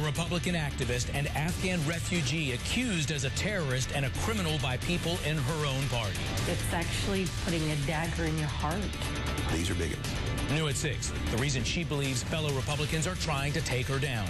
a Republican activist and Afghan refugee accused as a terrorist and a criminal by people in her own party. It's actually putting a dagger in your heart. These are bigots. New at 6, the reason she believes fellow Republicans are trying to take her down.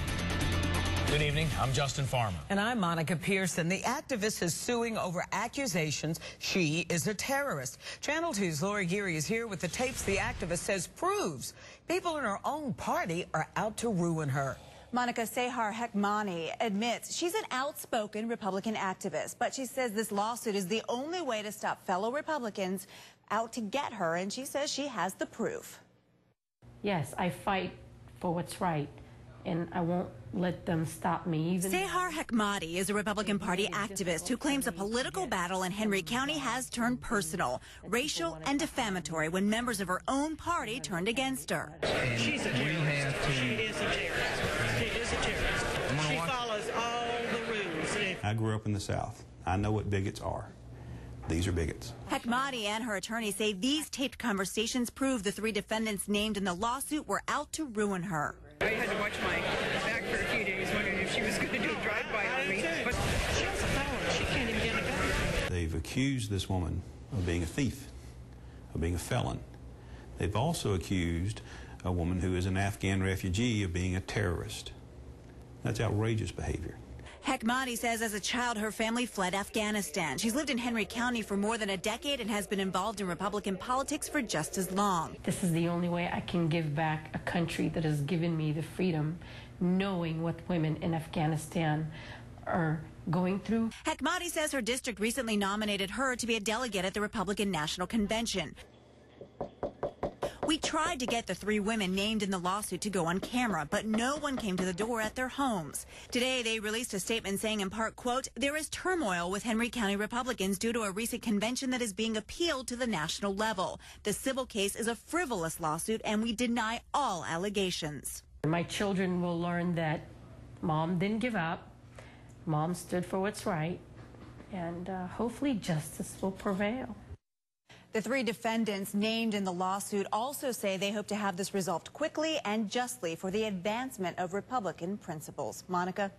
Good evening. I'm Justin Farmer. And I'm Monica Pearson. The activist is suing over accusations she is a terrorist. Channel 2's Lori Geary is here with the tapes the activist says proves people in her own party are out to ruin her. Monica Sehar Hekmati admits she's an outspoken Republican activist, but she says this lawsuit is the only way to stop fellow Republicans out to get her, and she says she has the proof. Yes, I fight for what's right and I won't let them stop me. Even Sehar Hekmati is a Republican Party activist who claims a political battle in Henry County has turned personal, racial, and defamatory when members of her own party turned against her. She's a terrorist. She is a terrorist. She is a terrorist. She follows all the rules. I grew up in the South. I know what bigots are. These are bigots. Hekmati and her attorney say these taped conversations prove the three defendants named in the lawsuit were out to ruin her. I had to watch my back for a few days, wondering if she was going to do a drive-by on me. But she has a felon. She can't even get a gun. They've accused this woman of being a thief, of being a felon. They've also accused a woman who is an Afghan refugee of being a terrorist. That's outrageous behavior. Hekmati says as a child, her family fled Afghanistan. She's lived in Henry County for more than a decade and has been involved in Republican politics for just as long. This is the only way I can give back a country that has given me the freedom, knowing what women in Afghanistan are going through. Hekmati says her district recently nominated her to be a delegate at the Republican National Convention. We tried to get the three women named in the lawsuit to go on camera, but no one came to the door at their homes. Today, they released a statement saying in part, quote, there is turmoil with Henry County Republicans due to a recent convention that is being appealed to the national level. The civil case is a frivolous lawsuit and we deny all allegations. My children will learn that mom didn't give up. Mom stood for what's right. And uh, hopefully justice will prevail. The three defendants named in the lawsuit also say they hope to have this resolved quickly and justly for the advancement of Republican principles. Monica?